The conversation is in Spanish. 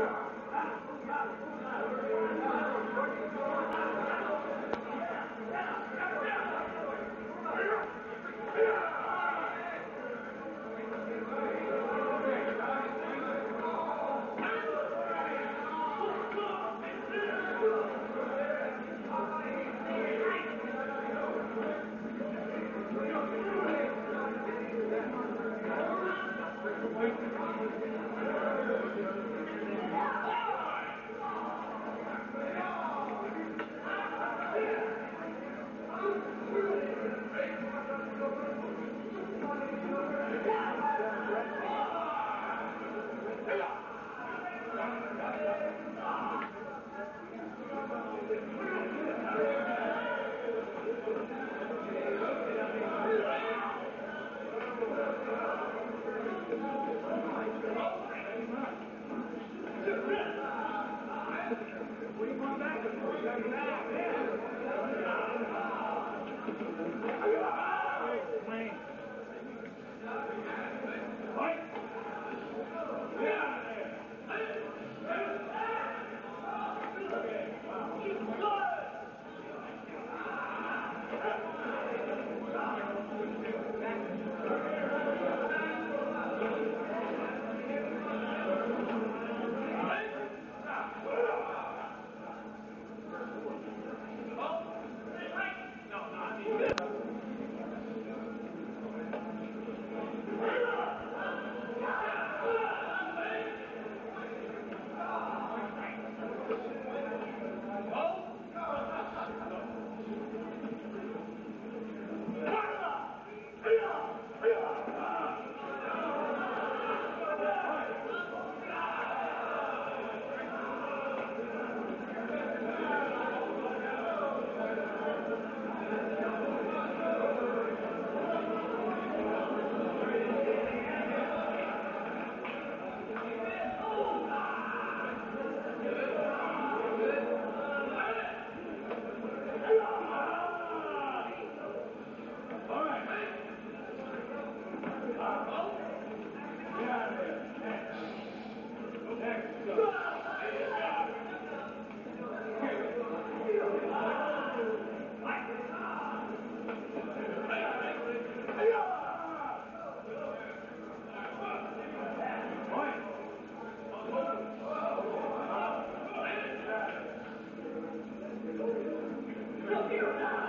God. Gracias.